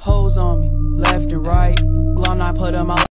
Hoes on me, left and right. Glom I put them out.